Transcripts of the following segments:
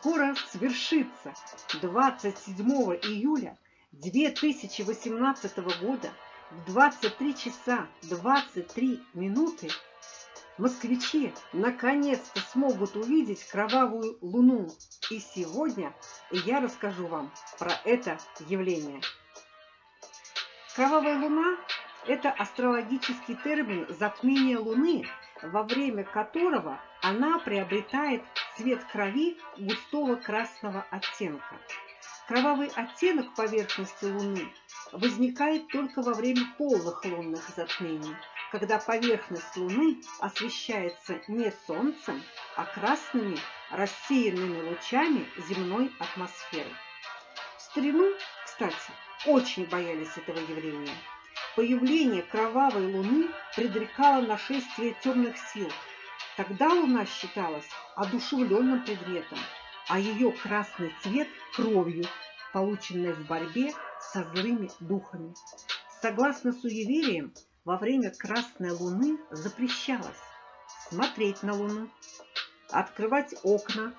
скоро свершится 27 июля 2018 года в 23 часа 23 минуты москвичи наконец-то смогут увидеть кровавую луну. И сегодня я расскажу вам про это явление. Кровавая луна – это астрологический термин затмения луны, во время которого она приобретает цвет крови густого красного оттенка. Кровавый оттенок поверхности Луны возникает только во время полных лунных затмений, когда поверхность Луны освещается не Солнцем, а красными рассеянными лучами земной атмосферы. В старину, кстати, очень боялись этого явления. Появление кровавой Луны предрекало нашествие темных сил. Тогда Луна считалась одушевленным предметом, а ее красный цвет – кровью, полученной в борьбе со злыми духами. Согласно суевериям, во время Красной Луны запрещалось смотреть на Луну, открывать окна,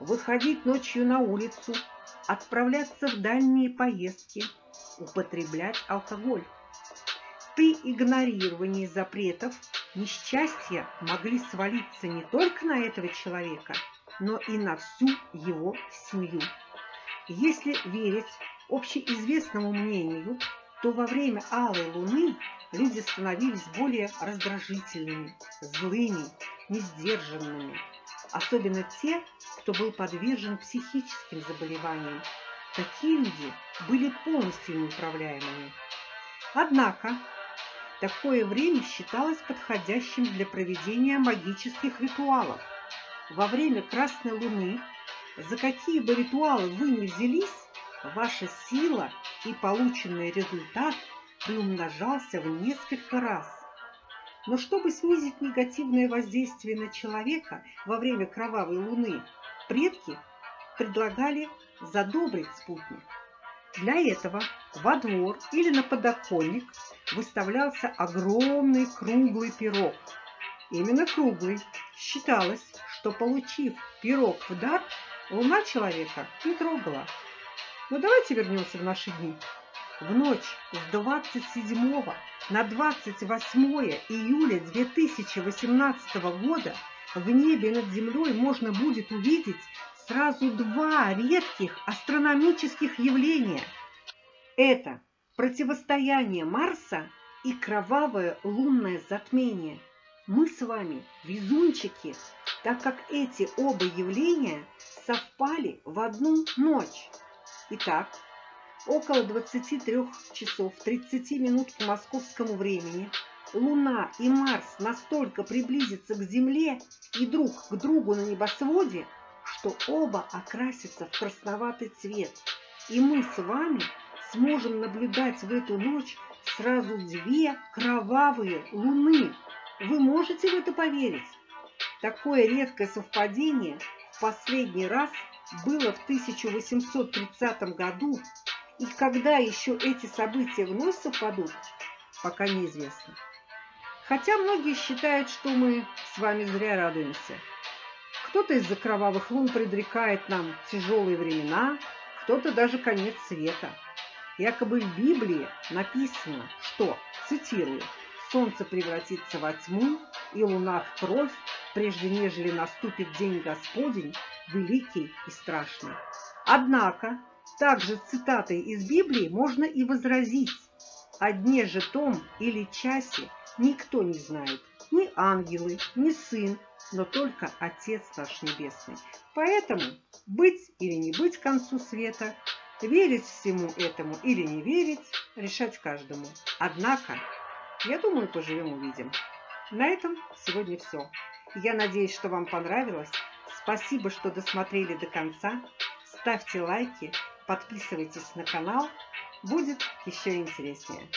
выходить ночью на улицу, отправляться в дальние поездки, употреблять алкоголь. При игнорировании запретов несчастья могли свалиться не только на этого человека, но и на всю его семью. Если верить общеизвестному мнению, то во время алой луны люди становились более раздражительными, злыми, несдержанными. Особенно те, кто был подвержен психическим заболеваниям. Такие люди были полностью неуправляемыми. Однако, такое время считалось подходящим для проведения магических ритуалов. Во время Красной Луны за какие бы ритуалы вы ни взялись, ваша сила и полученный результат приумножался в несколько раз. Но чтобы снизить негативное воздействие на человека во время кровавой луны, предки предлагали задобрить спутник. Для этого во двор или на подоконник выставлялся огромный круглый пирог. Именно круглый. Считалось, что получив пирог в дар, Луна человека не трогала. Но давайте вернемся в наши дни. В ночь с 27 на 28 июля 2018 года в небе над землей можно будет увидеть сразу два редких астрономических явления. Это противостояние Марса и кровавое лунное затмение. Мы с вами везунчики, так как эти оба явления совпали в одну ночь. Итак, около 23 часов 30 минут по московскому времени Луна и Марс настолько приблизятся к Земле и друг к другу на небосводе, что оба окрасятся в красноватый цвет. И мы с вами сможем наблюдать в эту ночь сразу две кровавые луны. Вы можете в это поверить? Такое редкое совпадение в последний раз было в 1830 году, и когда еще эти события вновь совпадут, пока неизвестно. Хотя многие считают, что мы с вами зря радуемся. Кто-то из-за кровавых лун предрекает нам тяжелые времена, кто-то даже конец света. Якобы в Библии написано, что, цитирую, «Солнце превратится во тьму, и луна в кровь, прежде нежели наступит день Господень, великий и страшный. Однако, также цитатой из Библии можно и возразить, о дне же том или часе никто не знает, ни ангелы, ни сын, но только Отец наш Небесный. Поэтому быть или не быть к концу света, верить всему этому или не верить, решать каждому. Однако, я думаю, поживем увидим. На этом сегодня все. Я надеюсь, что вам понравилось. Спасибо, что досмотрели до конца. Ставьте лайки, подписывайтесь на канал. Будет еще интереснее.